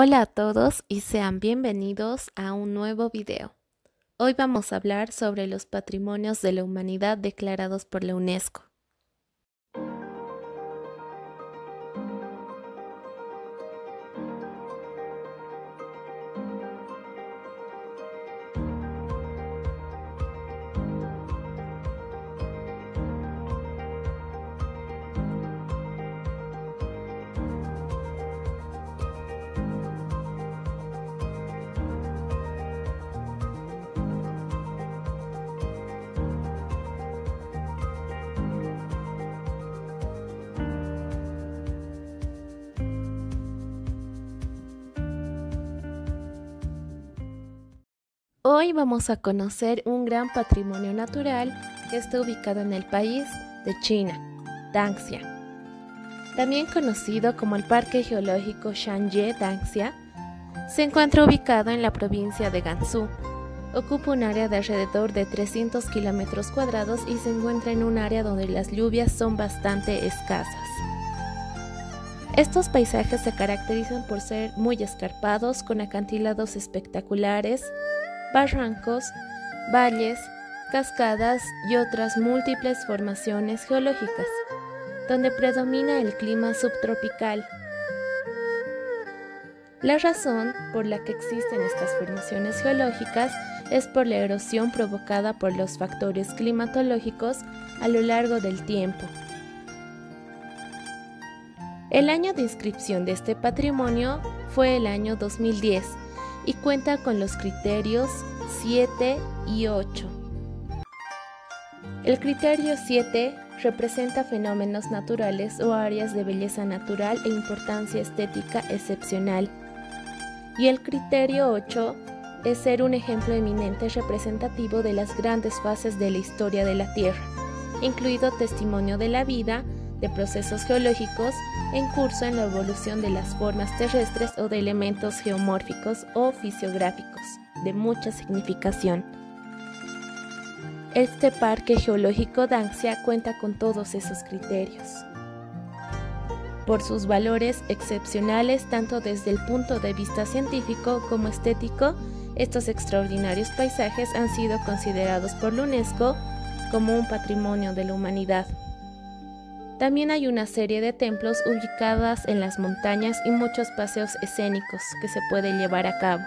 Hola a todos y sean bienvenidos a un nuevo video. Hoy vamos a hablar sobre los patrimonios de la humanidad declarados por la UNESCO. Hoy vamos a conocer un gran patrimonio natural que está ubicado en el país de China, Danxia. También conocido como el Parque Geológico Shanye Danxia, se encuentra ubicado en la provincia de Gansu. Ocupa un área de alrededor de 300 kilómetros cuadrados y se encuentra en un área donde las lluvias son bastante escasas. Estos paisajes se caracterizan por ser muy escarpados, con acantilados espectaculares, barrancos, valles, cascadas y otras múltiples formaciones geológicas, donde predomina el clima subtropical. La razón por la que existen estas formaciones geológicas es por la erosión provocada por los factores climatológicos a lo largo del tiempo. El año de inscripción de este patrimonio fue el año 2010 y cuenta con los criterios 7 y 8. El criterio 7 representa fenómenos naturales o áreas de belleza natural e importancia estética excepcional. Y el criterio 8 es ser un ejemplo eminente representativo de las grandes fases de la historia de la Tierra, incluido testimonio de la vida, de procesos geológicos en curso en la evolución de las formas terrestres o de elementos geomórficos o fisiográficos de mucha significación. Este parque geológico Danxia cuenta con todos esos criterios. Por sus valores excepcionales tanto desde el punto de vista científico como estético, estos extraordinarios paisajes han sido considerados por la UNESCO como un patrimonio de la humanidad. También hay una serie de templos ubicadas en las montañas y muchos paseos escénicos que se pueden llevar a cabo.